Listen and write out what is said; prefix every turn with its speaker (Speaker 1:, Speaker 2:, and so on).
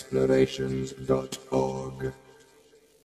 Speaker 1: explorations.com.